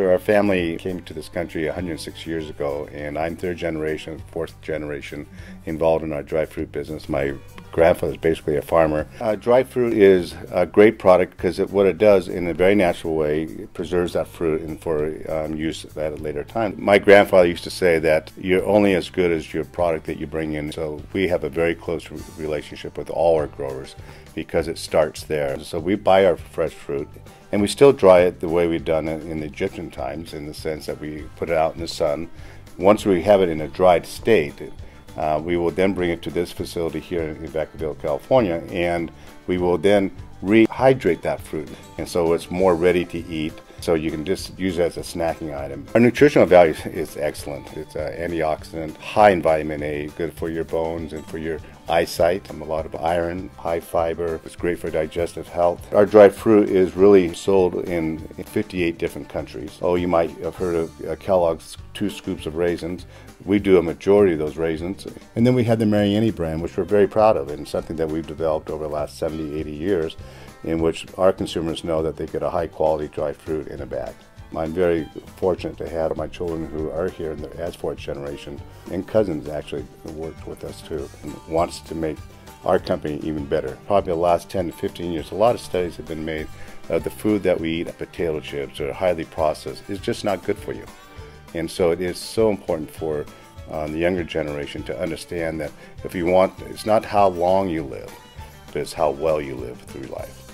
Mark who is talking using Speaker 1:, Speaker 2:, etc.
Speaker 1: Our family came to this country 106 years ago, and I'm third generation, fourth generation involved in our dry fruit business. My grandfather is basically a farmer. Uh, dry fruit is a great product because what it does in a very natural way it preserves that fruit and for um, use at a later time. My grandfather used to say that you're only as good as your product that you bring in. So we have a very close relationship with all our growers because it starts there. So we buy our fresh fruit and we still dry it the way we've done it in the Egyptian times in the sense that we put it out in the sun. Once we have it in a dried state, uh, we will then bring it to this facility here in Vacaville, California, and we will then rehydrate that fruit. And so it's more ready to eat. So you can just use it as a snacking item. Our nutritional value is excellent. It's an antioxidant, high in vitamin A, good for your bones and for your eyesight, a lot of iron, high fiber. It's great for digestive health. Our dried fruit is really sold in 58 different countries. Oh, you might have heard of uh, Kellogg's two scoops of raisins. We do a majority of those raisins. And then we have the Mariani brand, which we're very proud of and something that we've developed over the last 70, 80 years in which our consumers know that they get a high quality dried fruit in a bag. I'm very fortunate to have my children who are here in the as fourth generation, and cousins actually worked with us too, and wants to make our company even better. Probably the last 10 to 15 years, a lot of studies have been made of the food that we eat, potato chips or highly processed, is just not good for you. And so it is so important for um, the younger generation to understand that if you want, it's not how long you live, but it's how well you live through life.